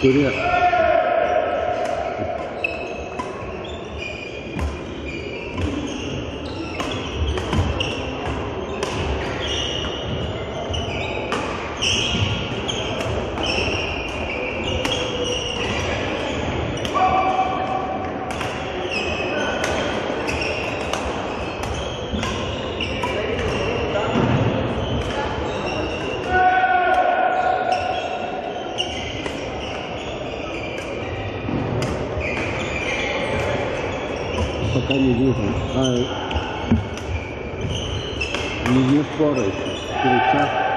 对不？Пока не вижу. А, не, не скоро еще. Через час.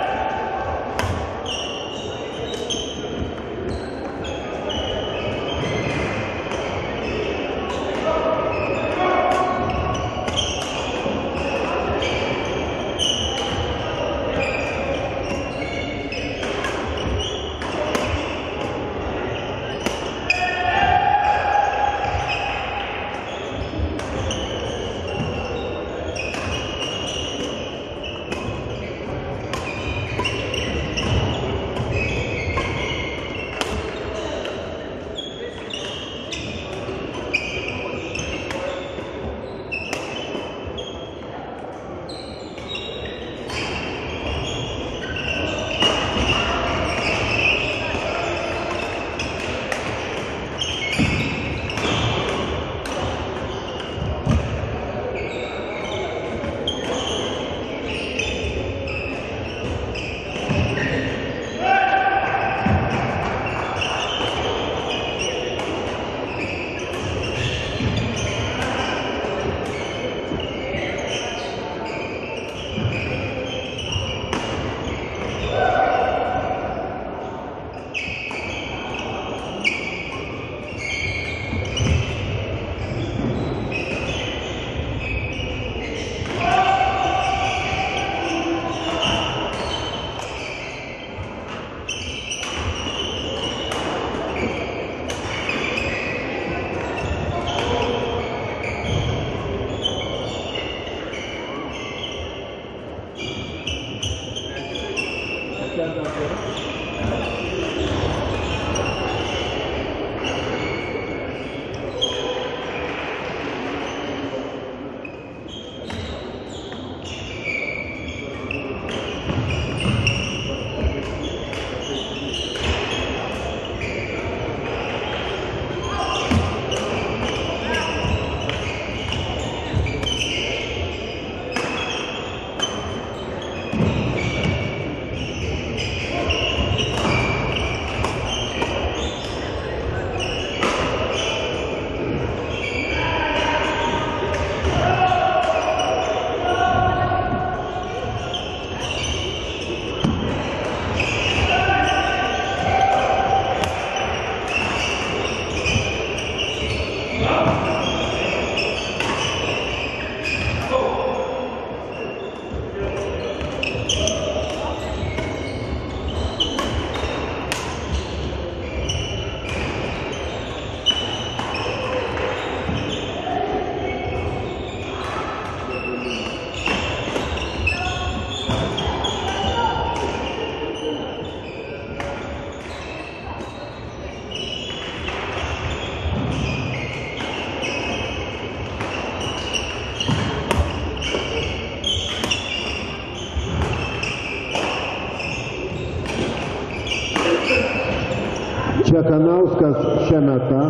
Čekanauskas Šemeta,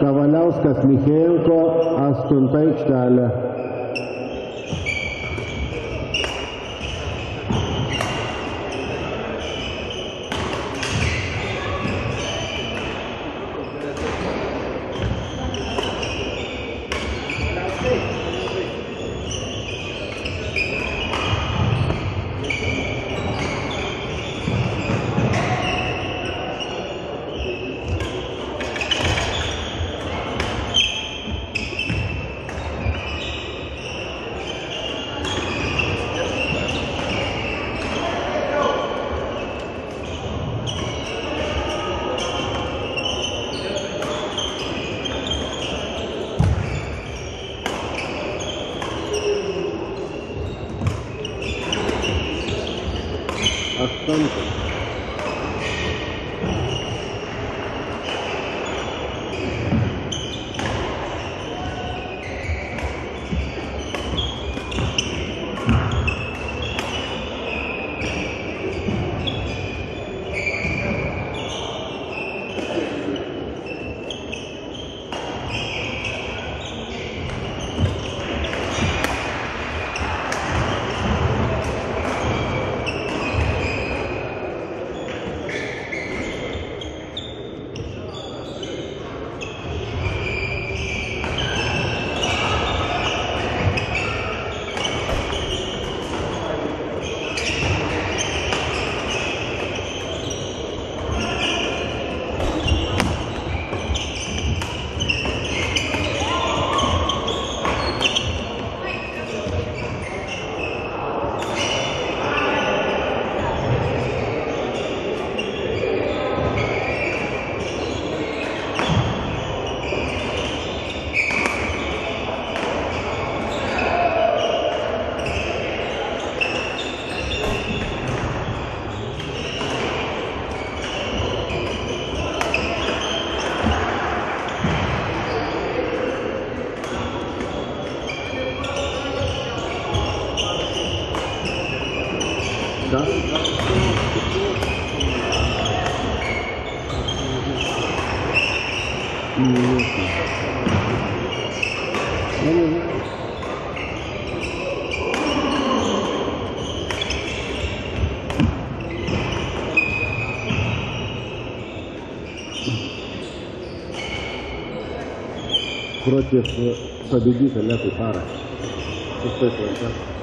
Kavaliauskas Michėjenko, aštunta aikštelė. Sudah? Hmm, Ini. против победителя Кухара. Пустой контакт.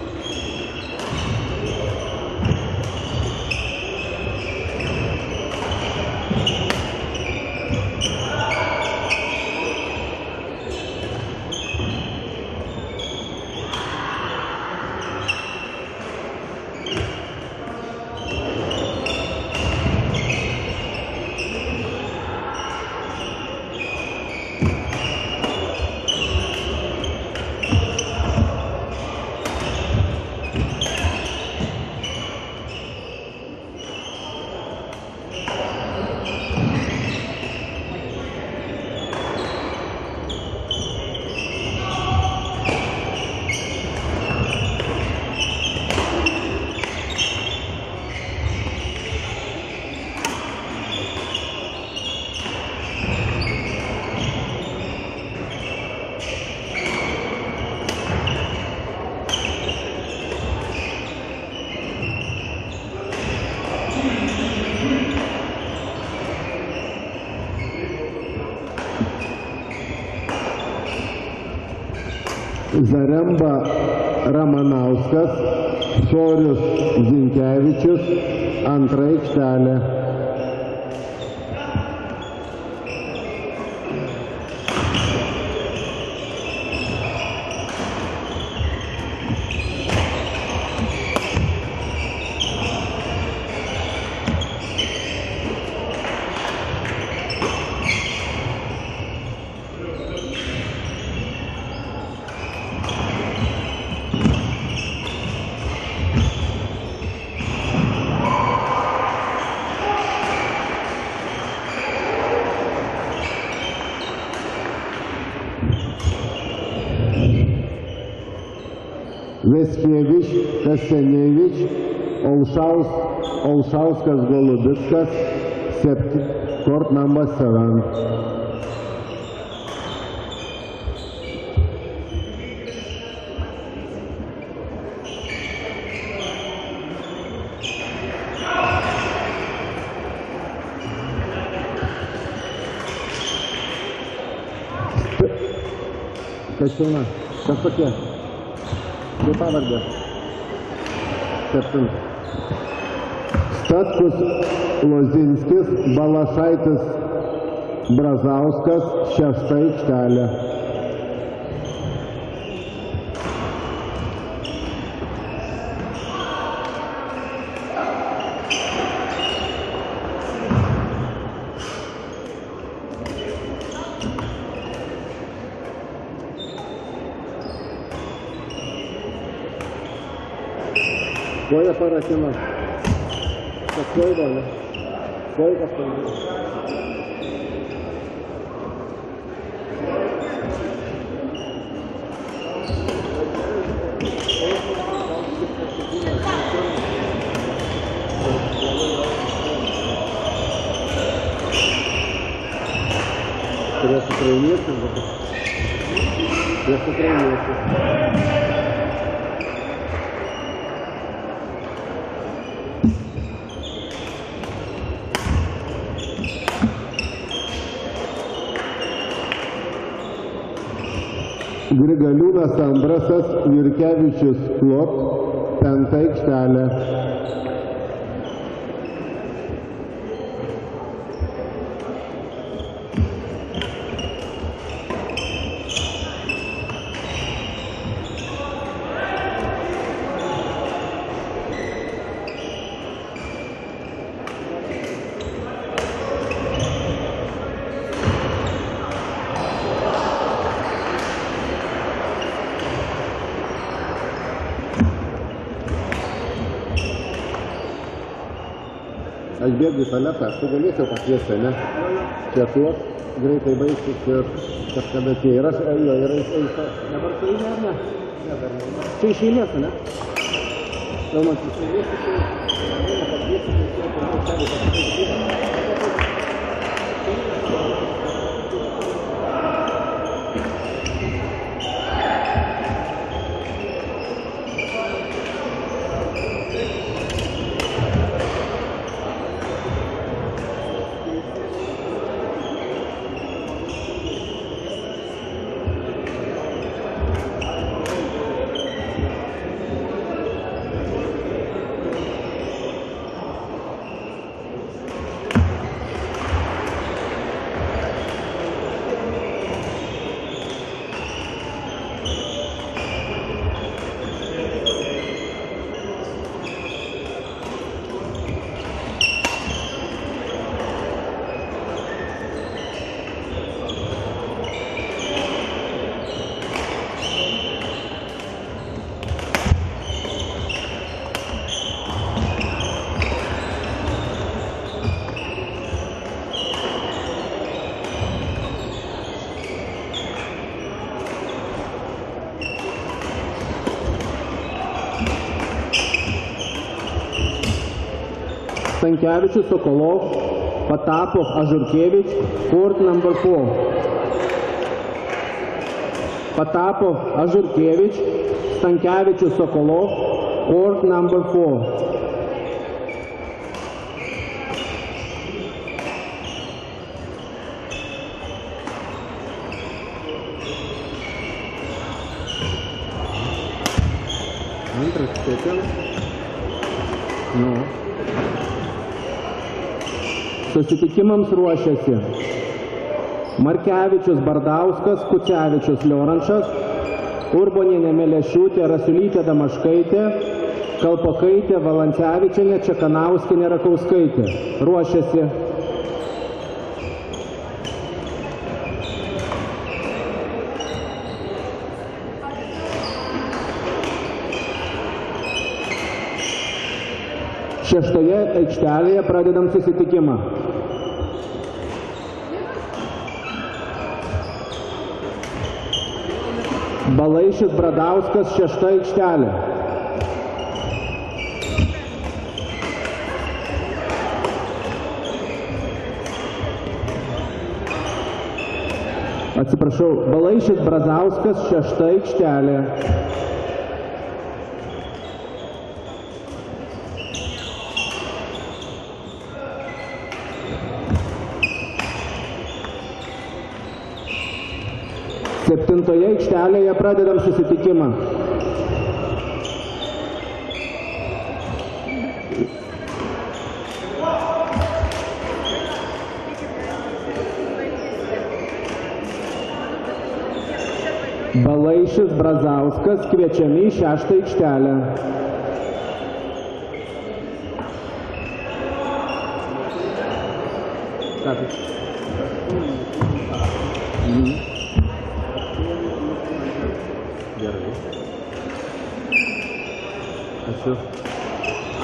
Zaremba Ramanauskas, Šorius Zinkevičius, antra aikštelė. Veskievič, Kasenevič, Olšaus, Olšauskas Golubickas, septi, court number seven. Kačiūna, kas tokie? Kaip pavardė? Septinta. Statkus Lozinskis, Balašaitis Brazauskas, šešta aikštelė. ракина. Такой даже. Бой какой Я с утра уехал. Я с утра уехал. Grigaliūnas Andrasas, Jurkevičius Klot, penktą aikštelę. Aš bėgu į tualetą, tu galėčiau pakviesti, ne? Čia tuos greitai baigsis ir kažkada tie. Ir aš, jo, ir aš, aš, dabar tai ne, ne? Ne, dar ne. Čia iš eilės, ne? Gal man iš eilės, tai ne, pakviesti, tai čia pirmiau šalį pakviesti. Stankevičius Sokolov, Patapov Azurkevich, court number four. Patapov Azurkevich, Stankevičius Sokolov, court number four. Antras stepėlis. Susitikimams ruošiasi Markevičius Bardauskas, Kucevičius Liorančas, Urbonienė Melešiūtė, Rasiulytė Damaškaitė, Kalpokaitė, Valancevičianė, Čekanauskinė, Rakauskaitė. Ruošiasi Šeštoje aikštelėje pradedam susitikimą. Balaišis Bradauskas šešta aikštelė. Atsiprašau, Balaišis Brazauskas šešta aikštelė. Septintoje aikštelėje pradedam susitikimą. Balaišis Brazauskas kviečiami į šeštą aikštelę. Ką tu? Ačiū.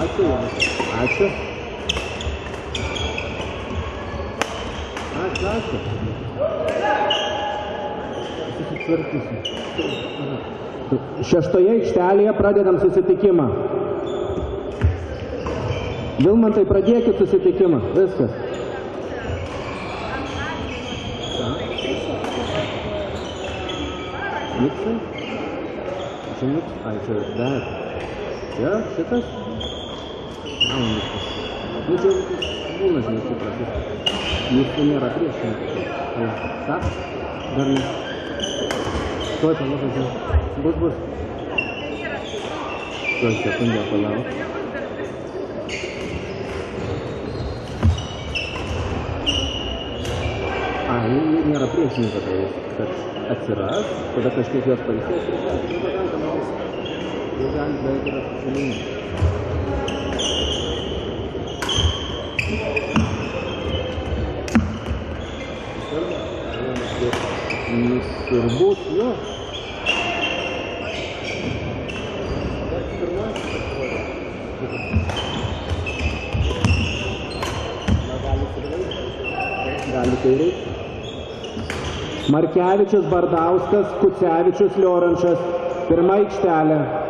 Ačiū jums. Ačiū. Ačiū, ačiū. Susitvarkysiu. Šeštoje aikštelėje pradedam susitikimą. Vilmantai, pradėkit susitikimą. Viskas. Miksai? Čia miks? Ai, čia dar. Ya, se está. Ну, это булочный супротив. Не сумера трещина. Так, верно. Что это можно сделать? Будь, будь. Что это, кунья, понял? А, ну, мера трещина такая есть. Так, отсирать. Когда качки идет, полетит. Jis turbūt jo. Gali tai reikti. Markevičius Bardauskas, Kucevičius Liorančas. Pirma aikštelė.